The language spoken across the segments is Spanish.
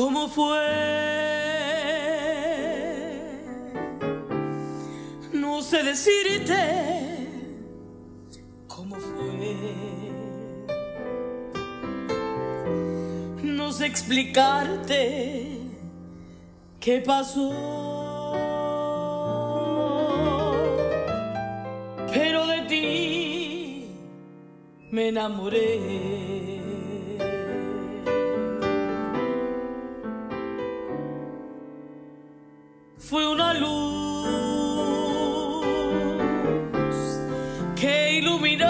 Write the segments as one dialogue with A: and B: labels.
A: ¿Cómo fue? No sé decirte cómo fue. No sé explicarte qué pasó. Pero de ti me enamoré. Fue una luz que iluminó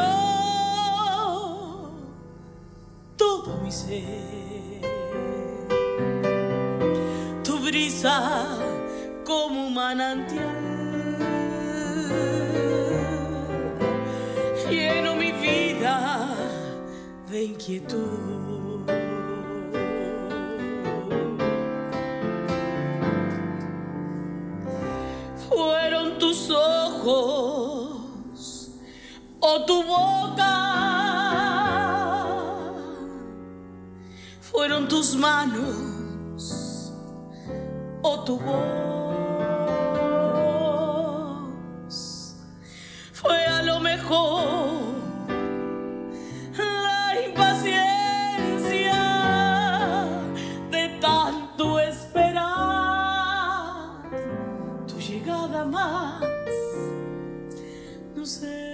A: todo mi ser. Tu brisa como un manantial lleno mi vida de inquietud. O tu boca, fueron tus manos o tu voz, fue a lo mejor la impaciencia de tanto esperar. Tu llegada más, no sé,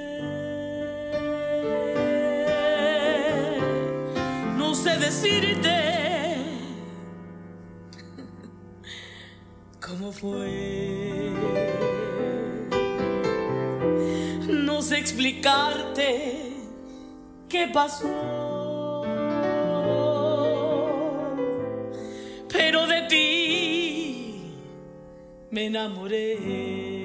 A: decirte cómo fue, no sé explicarte qué pasó, pero de ti me enamoré.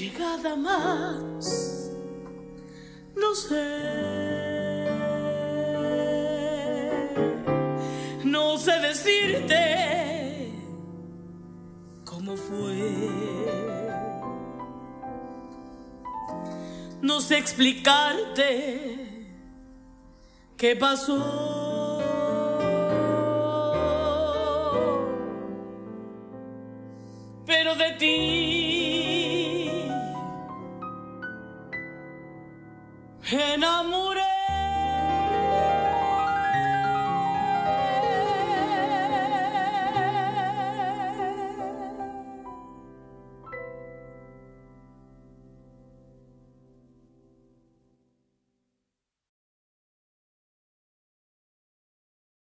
A: Llegada más, no sé. No sé decirte cómo fue. No sé explicarte qué pasó. Pero de ti enamoré.